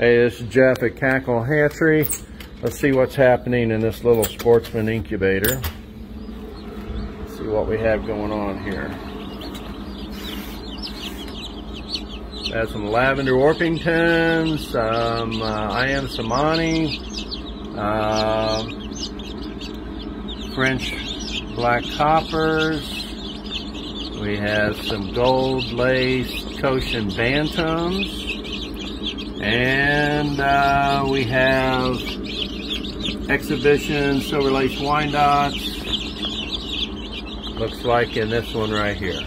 Hey, this is Jeff at Cackle Hatchery. Let's see what's happening in this little sportsman incubator. Let's see what we have going on here. Got some lavender Orpingtons, some uh, Ayam Cemani, uh, French black coppers. We have some gold lace Cochin Bantams. And uh, we have exhibition silver lace Wyandottes. Looks like in this one right here.